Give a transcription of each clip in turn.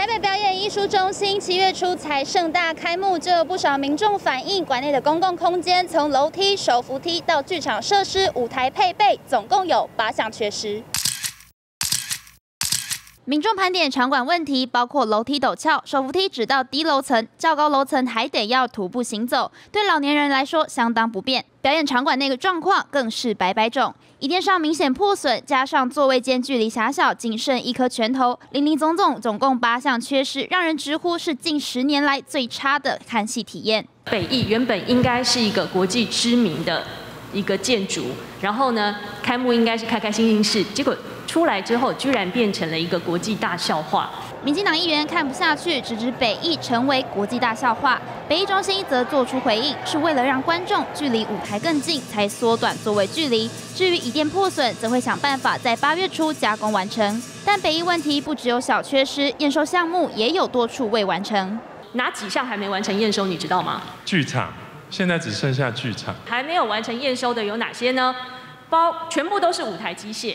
台北表演艺术中心七月初才盛大开幕，就有不少民众反映，馆内的公共空间从楼梯、手扶梯到剧场设施、舞台配备，总共有八项缺失。民众盘点场馆问题，包括楼梯陡峭、手扶梯只到低楼层，较高楼层还得要徒步行走，对老年人来说相当不便。表演场馆内的状况更是百百种，椅垫上明显破损，加上座位间距离狭小，仅剩一颗拳头，零零总总，总共八项缺失，让人直呼是近十年来最差的看戏体验。北艺原本应该是一个国际知名的一个建筑，然后呢，开幕应该是开开心心事，结果。出来之后，居然变成了一个国际大笑话。民进党议员看不下去，直指北艺成为国际大笑话。北艺中心则做出回应，是为了让观众距离舞台更近，才缩短座位距离。至于椅垫破损，则会想办法在八月初加工完成。但北艺问题不只有小缺失，验收项目也有多处未完成。哪几项还没完成验收？你知道吗？剧场现在只剩下剧场，还没有完成验收的有哪些呢？包全部都是舞台机械。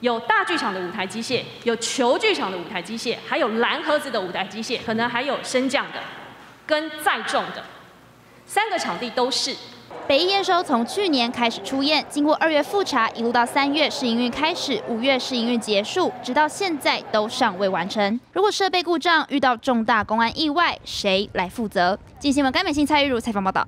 有大剧场的舞台机械，有球剧场的舞台机械，还有蓝盒子的舞台机械，可能还有升降的，跟载重的，三个场地都是。北艺验收从去年开始出验，经过二月复查，一路到三月试营运开始，五月试营运结束，直到现在都尚未完成。如果设备故障，遇到重大公安意外，谁来负责？近新闻，甘美信蔡玉如采访报道。